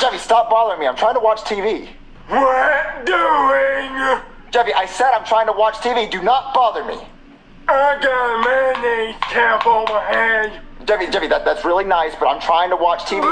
Jeffy, stop bothering me. I'm trying to watch TV. What doing? Jeffy, I said I'm trying to watch TV. Do not bother me. I got a mayonnaise cap on my head. Jeffy, Jeffy, that, that's really nice, but I'm trying to watch TV.